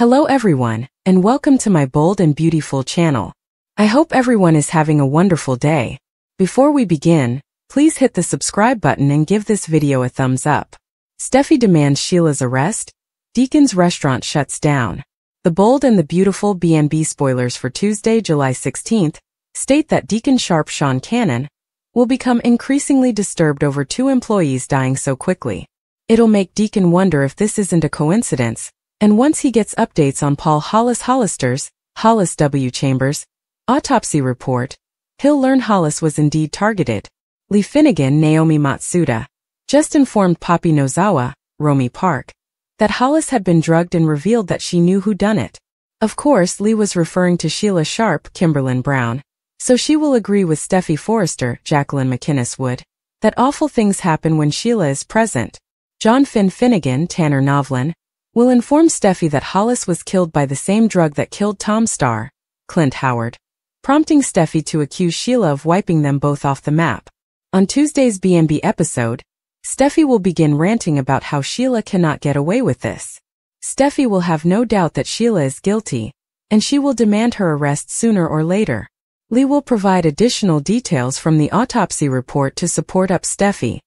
Hello everyone, and welcome to my bold and beautiful channel. I hope everyone is having a wonderful day. Before we begin, please hit the subscribe button and give this video a thumbs up. Steffy demands Sheila's arrest, Deacon's restaurant shuts down. The bold and the beautiful BNB spoilers for Tuesday, July 16th, state that Deacon Sharpe Sean Kanan will become increasingly disturbed over two employees dying so quickly. It'll make Deacon wonder if this isn't a coincidence, and once he gets updates on Paul Hollis Hollister's, Hollis W. Chambers, autopsy report, he'll learn Hollis was indeed targeted. Li Finnegan, Naomi Matsuda, just informed Poppy Nozawa, Romy Park, that Hollis had been drugged and revealed that she knew who done it. Of course, Li was referring to Sheila Sharpe, Kimberlin Brown, so she will agree with Steffy Forrester, Jacqueline MacInnes Wood, that awful things happen when Sheila is present. John Finn Finnegan, Tanner Novlan, will inform Steffy that Hollis was killed by the same drug that killed Tom Starr, Clint Howard, prompting Steffy to accuse Sheila of wiping them both off the map. On Tuesday's BNB episode, Steffy will begin ranting about how Sheila cannot get away with this. Steffy will have no doubt that Sheila is guilty, and she will demand her arrest sooner or later. Li will provide additional details from the autopsy report to support up Steffy.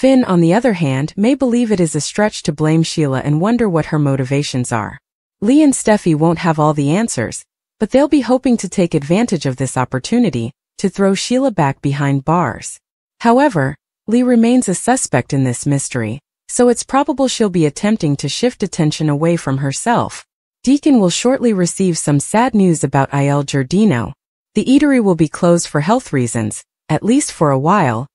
Finn, on the other hand, may believe it is a stretch to blame Sheila and wonder what her motivations are. Li and Steffy won't have all the answers, but they'll be hoping to take advantage of this opportunity to throw Sheila back behind bars. However, Li remains a suspect in this mystery, so it's probable she'll be attempting to shift attention away from herself. Deacon will shortly receive some sad news about Il Giardino, the eatery will be closed for health reasons, at least for a while,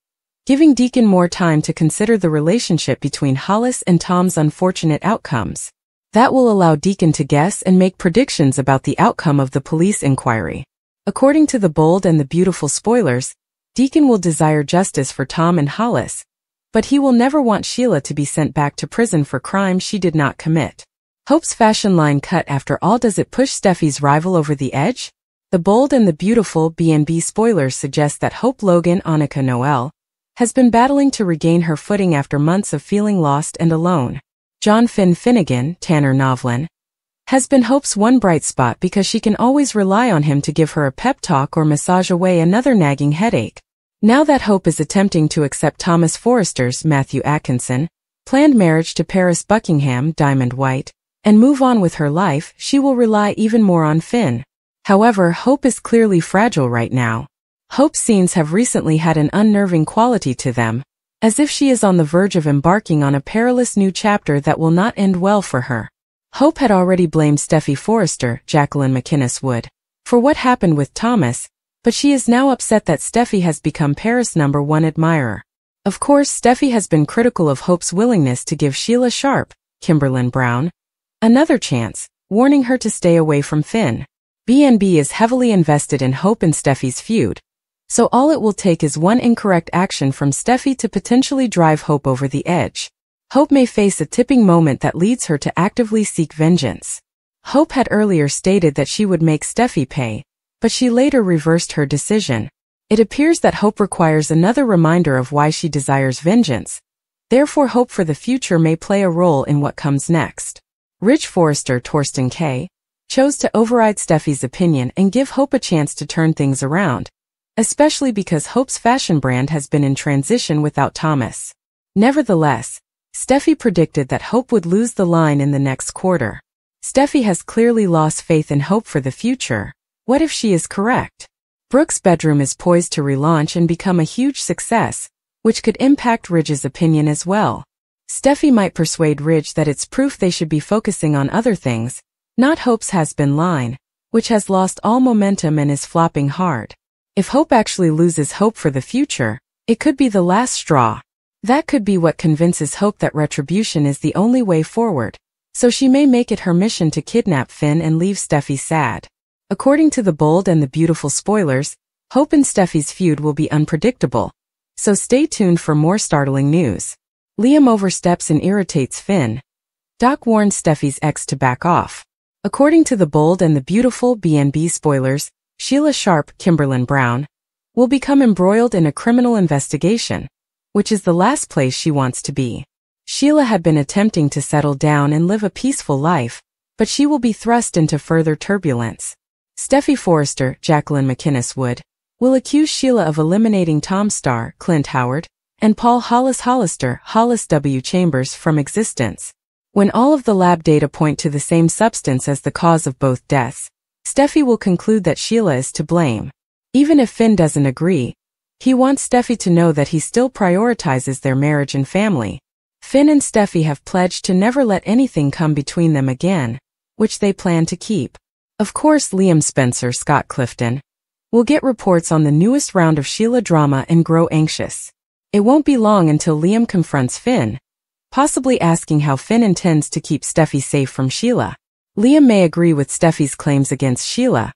giving Deacon more time to consider the relationship between Hollis and Tom's unfortunate outcomes. That will allow Deacon to guess and make predictions about the outcome of the police inquiry. According to the bold and the beautiful spoilers, Deacon will desire justice for Tom and Hollis, but he will never want Sheila to be sent back to prison for crimes she did not commit. Hope's fashion line cut after all does it push Steffy's rival over the edge? The bold and the beautiful B&B spoilers suggest that Hope Logan Annika Noelle has been battling to regain her footing after months of feeling lost and alone. John Finn Finnegan, Tanner Novlan, has been Hope's one bright spot because she can always rely on him to give her a pep talk or massage away another nagging headache. Now that Hope is attempting to accept Thomas Forrester's Matthew Atkinson, planned marriage to Paris Buckingham Diamond White, and move on with her life, she will rely even more on Finn. However, Hope is clearly fragile right now. Hope's scenes have recently had an unnerving quality to them, as if she is on the verge of embarking on a perilous new chapter that will not end well for her. Hope had already blamed Steffy Forrester, Jacqueline MacInnes Wood, for what happened with Thomas, but she is now upset that Steffy has become Paris' number one admirer. Of course, Steffy has been critical of Hope's willingness to give Sheila Sharpe, Kimberlin Brown, another chance, warning her to stay away from Finn. BNB is heavily invested in Hope and Steffy's feud, so all it will take is one incorrect action from Steffy to potentially drive Hope over the edge. Hope may face a tipping moment that leads her to actively seek vengeance. Hope had earlier stated that she would make Steffy pay, but she later reversed her decision. It appears that Hope requires another reminder of why she desires vengeance. Therefore Hope for the future may play a role in what comes next. Ridge Forrester Thorsten Kaye chose to override Steffy's opinion and give Hope a chance to turn things around, especially because Hope's fashion brand has been in transition without Thomas. Nevertheless, Steffy predicted that Hope would lose the line in the next quarter. Steffy has clearly lost faith in Hope for the future. What if she is correct? Brooke's bedroom is poised to relaunch and become a huge success, which could impact Ridge's opinion as well. Steffy might persuade Ridge that it's proof they should be focusing on other things, not Hope's has been line, which has lost all momentum and is flopping hard. If Hope actually loses hope for the future, it could be the last straw. That could be what convinces Hope that retribution is the only way forward, so she may make it her mission to kidnap Finn and leave Steffy sad. According to the bold and the beautiful spoilers, Hope and Steffy's feud will be unpredictable, so stay tuned for more startling news. Liam oversteps and irritates Finn. Doc warns Steffy's ex to back off. According to the bold and the beautiful BNB spoilers, Sheila Sharpe, Kimberlin Brown, will become embroiled in a criminal investigation, which is the last place she wants to be. Sheila had been attempting to settle down and live a peaceful life, but she will be thrust into further turbulence. Steffy Forrester, Jacqueline MacInnes Wood, will accuse Sheila of eliminating Tom Starr, Clint Howard, and Paul Hollis Hollister, Hollis W. Chambers from existence. When all of the lab data point to the same substance as the cause of both deaths, Steffy will conclude that Sheila is to blame. Even if Finn doesn't agree, he wants Steffy to know that he still prioritizes their marriage and family. Finn and Steffy have pledged to never let anything come between them again, which they plan to keep. Of course Liam Spencer Scott Clifton will get reports on the newest round of Sheila drama and grow anxious. It won't be long until Liam confronts Finn, possibly asking how Finn intends to keep Steffy safe from Sheila. Liam may agree with Steffy's claims against Sheila,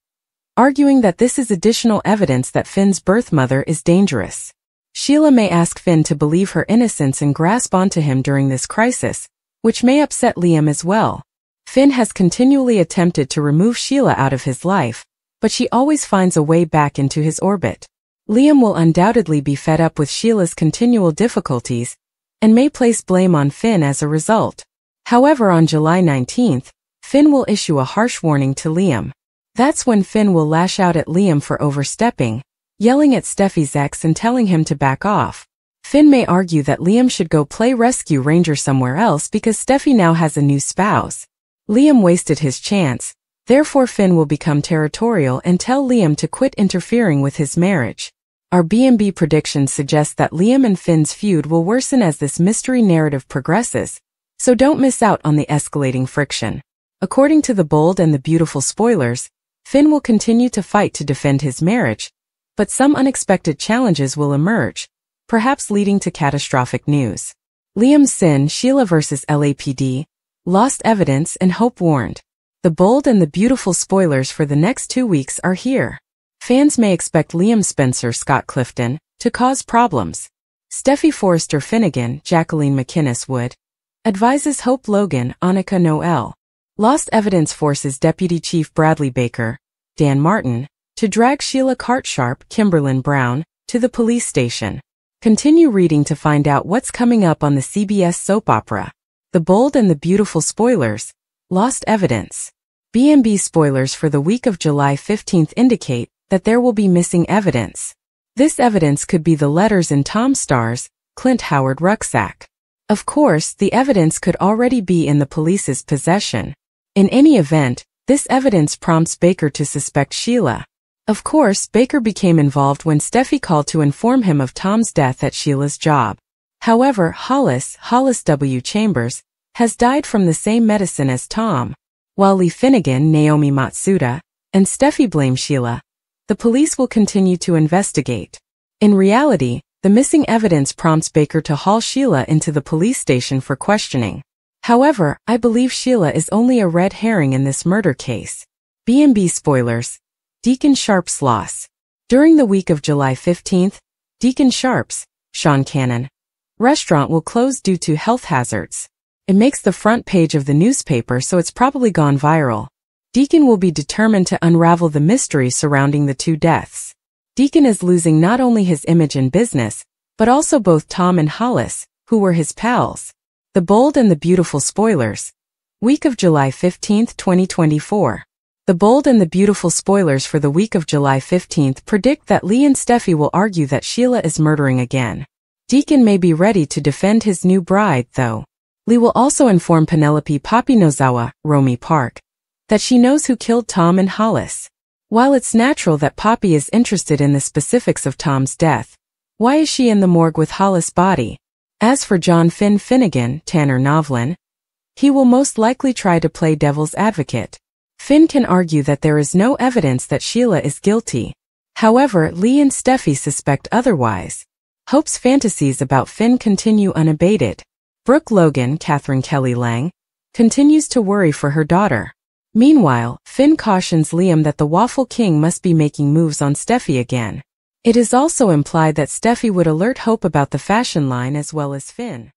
arguing that this is additional evidence that Finn's birth mother is dangerous. Sheila may ask Finn to believe her innocence and grasp onto him during this crisis, which may upset Liam as well. Finn has continually attempted to remove Sheila out of his life, but she always finds a way back into his orbit. Liam will undoubtedly be fed up with Sheila's continual difficulties and may place blame on Finn as a result. However on July 19th, Finn will issue a harsh warning to Liam. That's when Finn will lash out at Liam for overstepping, yelling at Steffy's ex and telling him to back off. Finn may argue that Liam should go play rescue ranger somewhere else because Steffy now has a new spouse. Liam wasted his chance, therefore Finn will become territorial and tell Liam to quit interfering with his marriage. Our B&B predictions suggest that Liam and Finn's feud will worsen as this mystery narrative progresses, so don't miss out on the escalating friction. According to the bold and the beautiful spoilers, Finn will continue to fight to defend his marriage, but some unexpected challenges will emerge, perhaps leading to catastrophic news. Liam sin Sheila vs. LAPD, Lost Evidence and Hope Warned. The bold and the beautiful spoilers for the next two weeks are here. Fans may expect Liam Spencer Scott Clifton to cause problems. Steffy Forrester Finnegan Jacqueline MacInnes Wood advises Hope Logan Annika Noel. Lost Evidence forces Deputy Chief Bradley Baker, Dan Martin, to drag Sheila Carter Sharpe Kimberlin Brown to the police station. Continue reading to find out what's coming up on the CBS soap opera. The Bold and the Beautiful Spoilers, Lost Evidence. B&B spoilers for the week of July 15th indicate that there will be missing evidence. This evidence could be the letters in Tom Starr's, Clint Howard rucksack. Of course, the evidence could already be in the police's possession. In any event, this evidence prompts Baker to suspect Sheila. Of course, Baker became involved when Steffy called to inform him of Tom's death at Sheila's job. However, Hollis, Hollis W. Chambers, has died from the same medicine as Tom. While Li Finnegan, Naomi Matsuda, and Steffy blame Sheila, the police will continue to investigate. In reality, the missing evidence prompts Baker to haul Sheila into the police station for questioning. However, I believe Sheila is only a red herring in this murder case. B&B spoilers. Deacon Sharpe's loss. During the week of July 15th, Deacon Sharpe's, Sean Kanan, restaurant will close due to health hazards. It makes the front page of the newspaper so it's probably gone viral. Deacon will be determined to unravel the mystery surrounding the two deaths. Deacon is losing not only his image in business, but also both Tom and Hollis, who were his pals. The Bold and the Beautiful Spoilers. Week of July 15, 2024. The Bold and the Beautiful spoilers for the week of July 15 predict that Li and Steffy will argue that Sheila is murdering again. Deacon may be ready to defend his new bride, though. Li will also inform Penelope Poppy Nozawa, Romy Park, that she knows who killed Tom and Hollis. While it's natural that Poppy is interested in the specifics of Tom's death, why is she in the morgue with Hollis' body? As for John Finn Finnegan, Tanner Novlan, he will most likely try to play devil's advocate. Finn can argue that there is no evidence that Sheila is guilty. However, Li and Steffy suspect otherwise. Hope's fantasies about Finn continue unabated. Brooke Logan, Katherine Kelly Lang, continues to worry for her daughter. Meanwhile, Finn cautions Liam that the Waffle King must be making moves on Steffy again. It is also implied that Steffy would alert Hope about the fashion line as well as Finn.